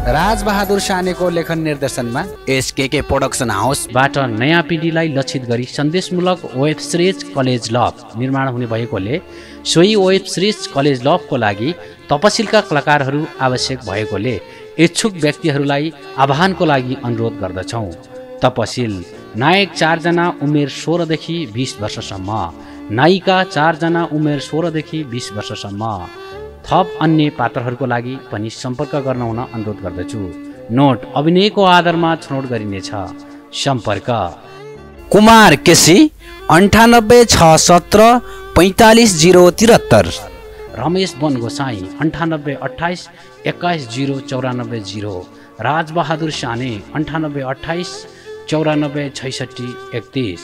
राजबहादुर सानेको लेखन निर्देशनमा SKK production हाउसबाट नयाँ पिँढीलाई लक्षित गरी सन्देशमूलक वेब सिरिज कलेज लभ निर्माण हुने भएकोले सोही वेब सिरिज कलेज लभको लागि तपसिलका कलाकारहरू आवश्यक भएकोले इच्छुक व्यक्तिहरूलाई आह्वानको लागि अनुरोध गर्दछौँ। तपसिल नायक चारजना उमेर सोह्रदेखि बिस वर्षसम्म नायिका चारजना उमेर सोह्रदेखि बिस वर्षसम्म। थप अन्य पात्रहरूको लागि पनि सम्पर्क गर्न हुन अनुरोध गर्दछु। नोट अभिनयको आधारमा छनौट गरिनेछ। सम्पर्क। कुमार केसी अन्ठानब्बे छ सत्र पैँतालिस जिरो त्रिहत्तर रमेश वन गोसाई अन्ठानब्बे अठाइस एक्काइस जिरो चौरानब्बे जिरो। राजबहादुर साने अन्ठानब्बे अठाइस चौरानब्बे छैसठी एकतिस।